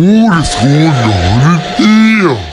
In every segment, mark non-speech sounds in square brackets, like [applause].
What is going on in here?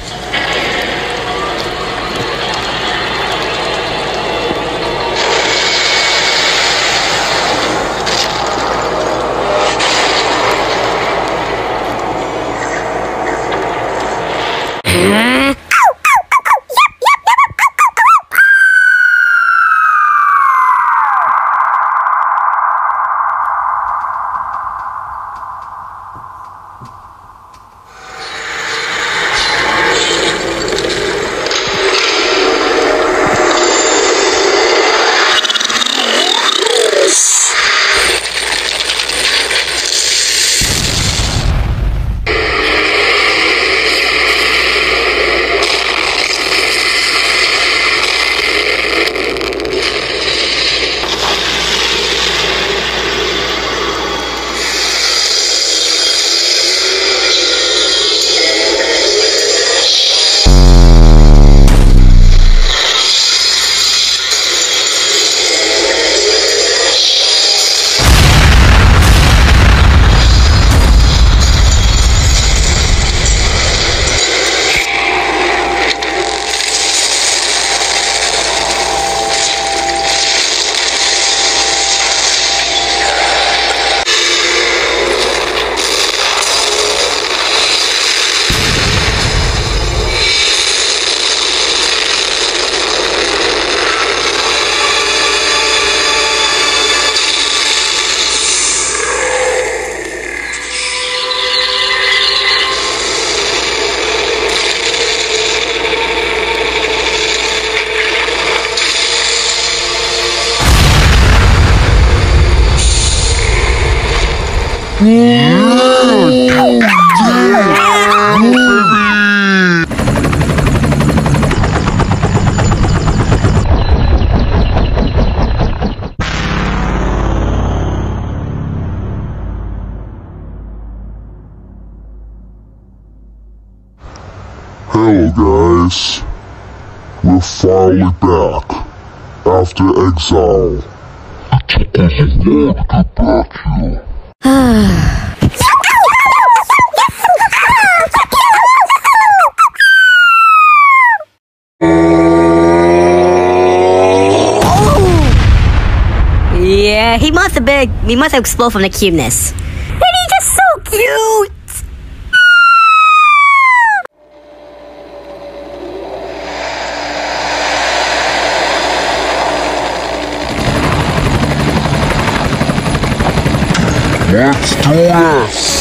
이야 Hello guys. We're finally back. After exile. It took us a while to get back here. [sighs] Yeah, he must have been. He must have exploded from the cuteness. And he's just so cute. Let's do this!